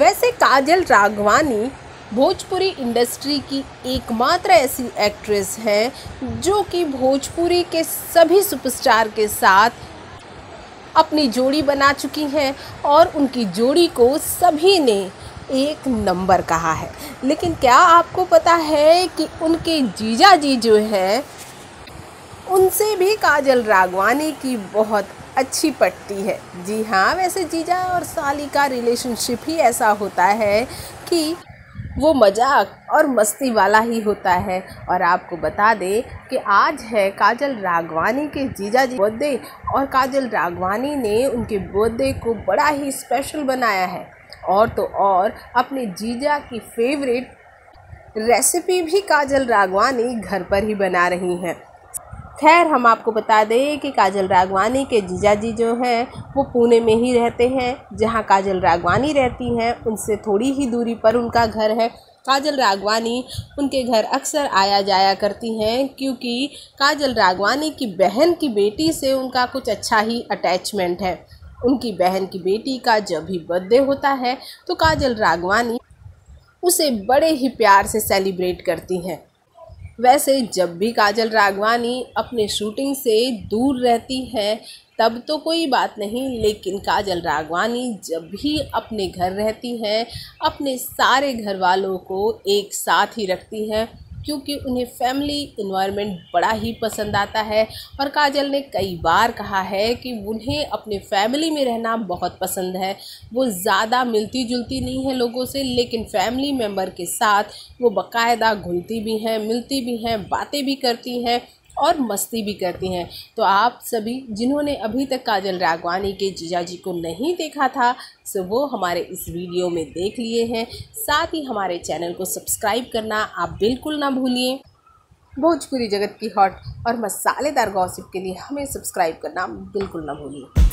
काजल Raghwani Bhojpuri industry की एकमात्र ऐसी एक्ट्रेस हैं, जो कि भोजपुरी के सभी सुपरस्टार के साथ अपनी जोड़ी बना चुकी हैं और उनकी जोड़ी को सभी ने एक नंबर कहा है। लेकिन क्या आपको पता है कि उनके जीजा जी जो हैं, उनसे भी काजल रागवानी की बहुत अच्छी पटती है। जी हाँ वैसे जीजा और साली का रिलेशनशिप ही ऐसा होता है कि वो मज़ाक और मस्ती वाला ही होता है। और आपको बता दें कि आज है काजल रागवानी के जीजा जी बर्थडे और काजल रागवानी ने उनके बर्थडे को बड़ा ही स्पेशल बनाया है। और तो और अपने जीजा की फेवरेट रेसिपी भी काजल रागवानी घर पर ही बना रही हैं। खैर, हम आपको बता दें कि काजल रागवानी के जीजा जी जो हैं, वो पुणे में ही रहते हैं। जहाँ काजल रागवानी रहती हैं, उनसे थोड़ी ही दूरी पर उनका घर है। काजल रागवानी उनके घर अक्सर आया जाया करती हैं, क्योंकि काजल रागवानी की बहन की बेटी से उनका कुछ अच्छा ही अटैचमेंट है। उनकी बहन की बेटी का जब भी बर्थडे होता है तो काजल रागवानी उसे बड़े ही प्यार से सेलिब्रेट करती हैं। वैसे जब भी काजल रागवानी अपने शूटिंग से दूर रहती है, तब तो कोई बात नहीं, लेकिन काजल रागवानी जब भी अपने घर रहती है, अपने सारे घर वालों को एक साथ ही रखती हैं। क्योंकि उन्हें फैमिली इन्वायरमेंट बड़ा ही पसंद आता है। और काजल ने कई बार कहा है कि उन्हें अपने फैमिली में रहना बहुत पसंद है। वो ज़्यादा मिलती जुलती नहीं है लोगों से, लेकिन फैमिली मेंबर के साथ वो बाकायदा घुलती भी हैं, मिलती भी हैं, बातें भी करती हैं। और मस्ती भी करती हैं। तो आप सभी जिन्होंने अभी तक काजल रागवानी के जीजा जी को नहीं देखा था, सो वो हमारे इस वीडियो में देख लिए हैं। साथ ही हमारे चैनल को सब्सक्राइब करना आप बिल्कुल ना भूलिए। भोजपुरी जगत की हॉट और मसालेदार गॉसिप के लिए हमें सब्सक्राइब करना बिल्कुल ना भूलिए।